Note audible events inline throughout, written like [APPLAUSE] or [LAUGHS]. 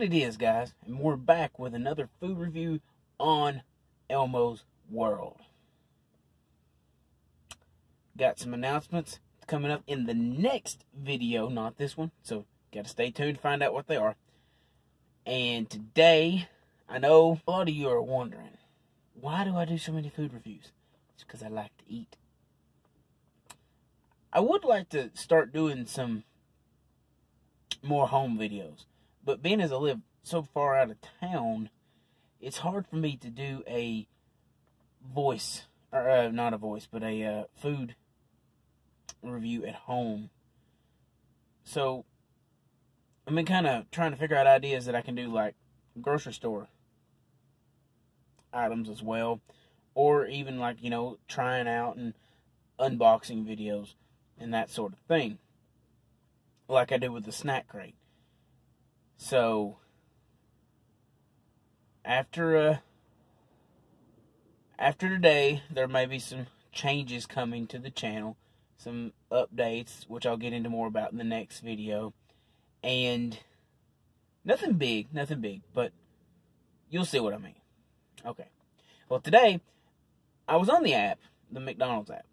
what it is, guys. And we're back with another food review on Elmo's World. Got some announcements coming up in the next video, not this one. So, got to stay tuned to find out what they are. And today, I know a lot of you are wondering, why do I do so many food reviews? It's because I like to eat. I would like to start doing some more home videos. But being as I live so far out of town, it's hard for me to do a voice, or uh, not a voice, but a uh, food review at home. So, I've been kind of trying to figure out ideas that I can do, like grocery store items as well, or even like, you know, trying out and unboxing videos and that sort of thing, like I do with the snack crate. So, after uh, after today, there may be some changes coming to the channel, some updates, which I'll get into more about in the next video, and nothing big, nothing big, but you'll see what I mean. Okay. Well, today I was on the app, the McDonald's app,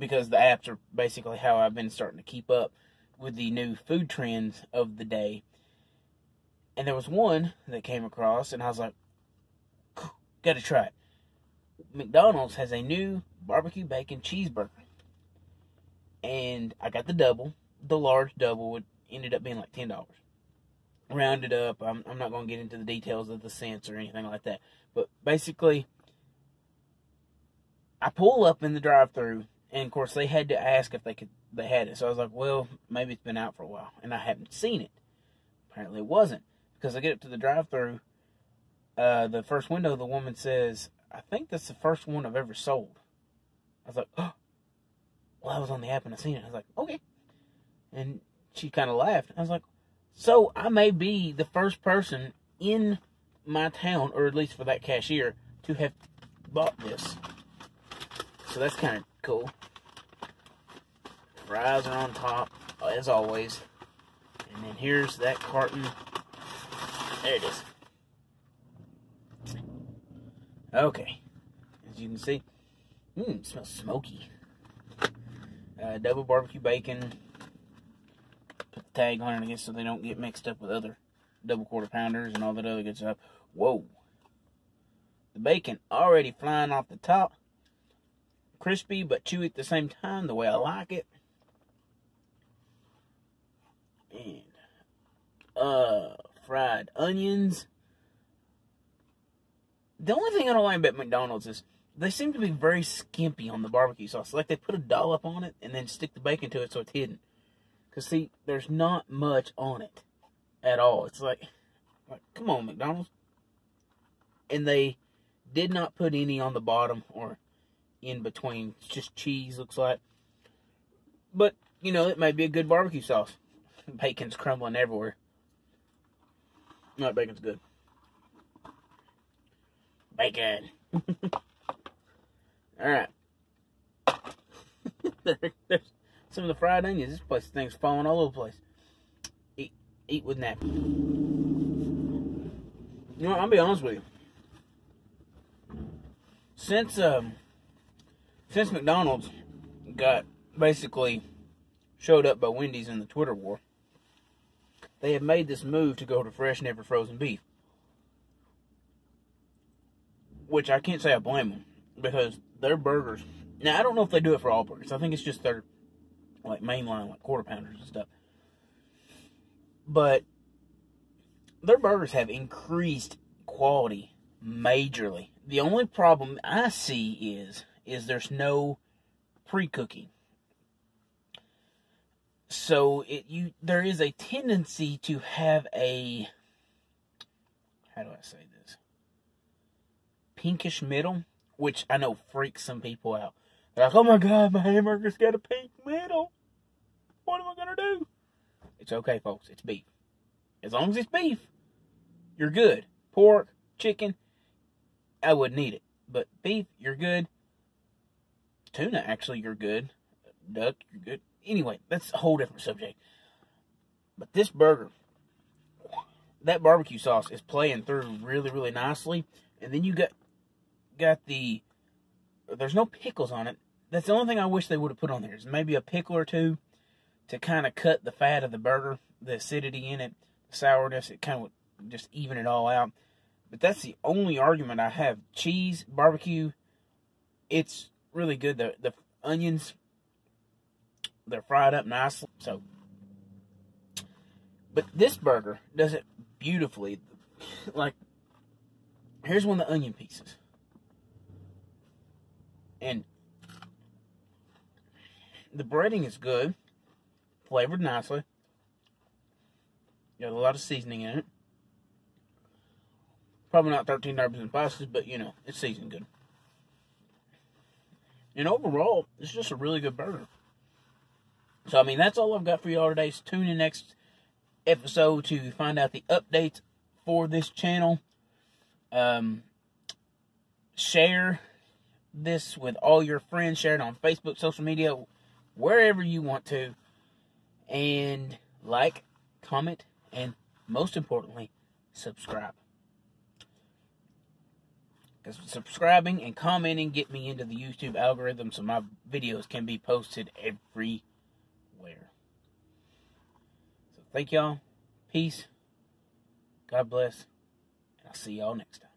because the apps are basically how I've been starting to keep up with the new food trends of the day. And there was one that came across, and I was like, gotta try it. McDonald's has a new barbecue bacon cheeseburger. And I got the double. The large double would ended up being like ten dollars. Rounded up. I'm, I'm not going to get into the details of the cents or anything like that. But basically, I pull up in the drive-through, and of course they had to ask if they could they had it. So I was like, well, maybe it's been out for a while, and I haven't seen it. Apparently, it wasn't because I get up to the drive-through. Uh, the first window, the woman says, "I think that's the first one I've ever sold." I was like, "Oh, well, I was on the app and I seen it." I was like, "Okay," and she kind of laughed. I was like, "So I may be the first person in my town, or at least for that cashier, to have bought this." So that's kind of cool. Fries are on top, as always. And then here's that carton. There it is. Okay. As you can see, mmm, smells smoky. Uh, double barbecue bacon. Put the tag on it, guess, so they don't get mixed up with other double quarter pounders and all that other good stuff. Whoa. The bacon already flying off the top. Crispy but chewy at the same time, the way I like it. And uh fried onions. The only thing I don't like about McDonald's is they seem to be very skimpy on the barbecue sauce. Like they put a dollop on it and then stick the bacon to it so it's hidden. Cause see, there's not much on it at all. It's like, like come on, McDonald's. And they did not put any on the bottom or in between. It's just cheese, looks like. But, you know, it may be a good barbecue sauce. Bacon's crumbling everywhere. No, bacon's good. Bacon. [LAUGHS] Alright. [LAUGHS] there, there's some of the fried onions. This place thing's falling all over the place. Eat eat with napkin. You know, I'll be honest with you. Since um since McDonald's got basically showed up by Wendy's in the Twitter war, they have made this move to go to fresh, never frozen beef. Which I can't say I blame them because their burgers. Now I don't know if they do it for all burgers. I think it's just their like mainline, like quarter pounders and stuff. But their burgers have increased quality majorly. The only problem I see is is there's no pre-cooking. So it you there is a tendency to have a how do I say this? Pinkish middle, which I know freaks some people out. They're like, "Oh my god, my hamburger's got a pink middle. What am I gonna do?" It's okay, folks. It's beef. As long as it's beef, you're good. Pork, chicken, I wouldn't eat it. But beef, you're good tuna, actually, you're good. Duck, you're good. Anyway, that's a whole different subject. But this burger, that barbecue sauce is playing through really, really nicely. And then you got got the there's no pickles on it. That's the only thing I wish they would have put on there is maybe a pickle or two to kind of cut the fat of the burger, the acidity in it, the sourness. It kind of just even it all out. But that's the only argument I have. Cheese, barbecue, it's really good. The the onions, they're fried up nicely. So, but this burger does it beautifully. [LAUGHS] Like, here's one of the onion pieces, and the breading is good, flavored nicely. Got a lot of seasoning in it. Probably not 13 herbs and spices, but you know, it's seasoned good. And overall, it's just a really good burger. So, I mean, that's all I've got for y'all today. So tune in next episode to find out the updates for this channel. Um, share this with all your friends. Share it on Facebook, social media, wherever you want to. And like, comment, and most importantly, subscribe. Because subscribing and commenting get me into the YouTube algorithm so my videos can be posted everywhere. So thank y'all. Peace. God bless. And I'll see y'all next time.